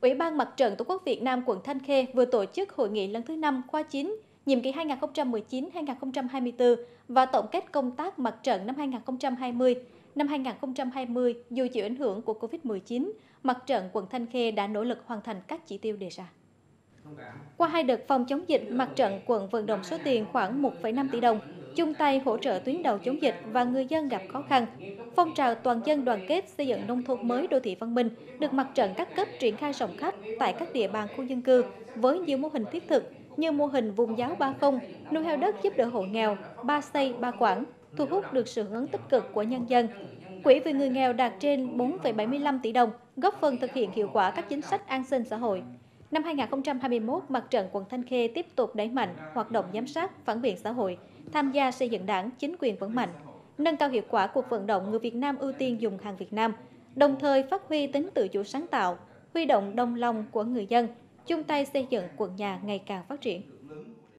Ủy ban Mặt trận Tổ quốc Việt Nam quận Thanh Khê vừa tổ chức hội nghị lần thứ 5 khóa 9, nhiệm kỳ 2019-2024 và tổng kết công tác mặt trận năm 2020. Năm 2020, dù chịu ảnh hưởng của Covid-19, mặt trận quận Thanh Khê đã nỗ lực hoàn thành các chỉ tiêu đề ra. Qua hai đợt phòng chống dịch, mặt trận quận vận động số tiền khoảng 1,5 tỷ đồng, chung tay hỗ trợ tuyến đầu chống dịch và người dân gặp khó khăn. Phong trào toàn dân đoàn kết xây dựng nông thôn mới đô thị văn minh được mặt trận các cấp triển khai rộng khắp tại các địa bàn khu dân cư với nhiều mô hình thiết thực như mô hình vùng giáo 30, nuôi heo đất giúp đỡ hộ nghèo, ba xây, ba quản, thu hút được sự hưởng ứng tích cực của nhân dân. Quỹ vì người nghèo đạt trên 4,75 tỷ đồng, góp phần thực hiện hiệu quả các chính sách an sinh xã hội. Năm 2021, Mặt trận quận Thanh Khê tiếp tục đẩy mạnh hoạt động giám sát, phản biện xã hội, tham gia xây dựng đảng, chính quyền vững mạnh, nâng cao hiệu quả cuộc vận động người Việt Nam ưu tiên dùng hàng Việt Nam, đồng thời phát huy tính tự chủ sáng tạo, huy động đồng lòng của người dân, chung tay xây dựng quận nhà ngày càng phát triển.